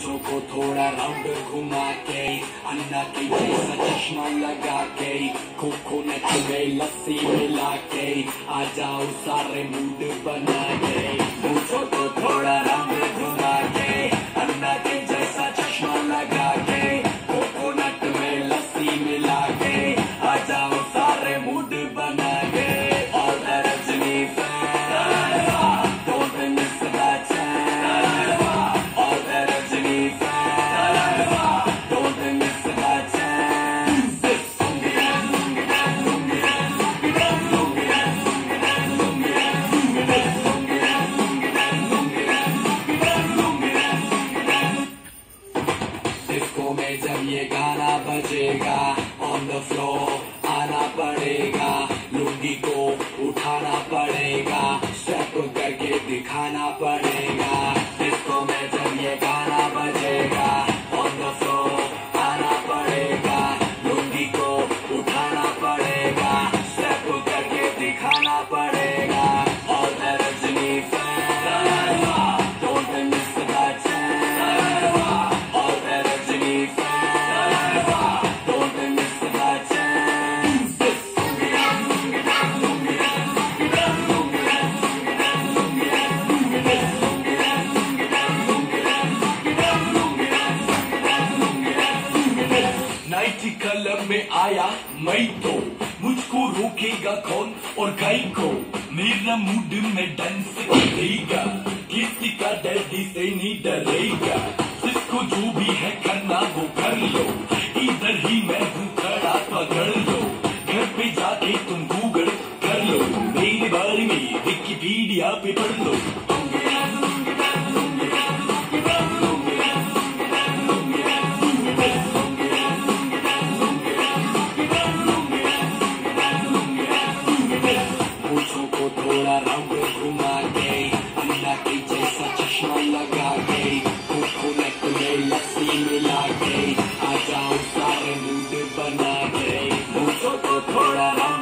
मूछों को थोड़ा राउंड घुमा के अन्ना की जैसा चश्मा लगा के खोखो नच में लस्सी मिला के आ जाओ सारे मूड बना के पूछो को थोड़ा राउंड घुमा डिस्को में जब ये गाना बजेगा ऑन द फ्लोर आना पड़ेगा, लुंगी को उठाना पड़ेगा स्टेप करके दिखाना पड़ेगा। डिस्को में जब ये गाना बजेगा ऑन द फ्लोर आना पड़ेगा, लुंगी को उठाना पड़ेगा स्टेप करके दिखाना पड़ेगा। में आया मैं तो। मुझको रोकेगा कौन और गाय को? मेरा मूड में डांस करेगा। किसी का डैडी से नहीं डरेगा। जिसको जो भी है करना वो कर लो। इधर ही मैं हूँ, खड़ा पकड़ लो। घर पे जाके तुम गूगल कर लो। मेरे बारे में विकिपीडिया पे पढ़ लो। We put it on.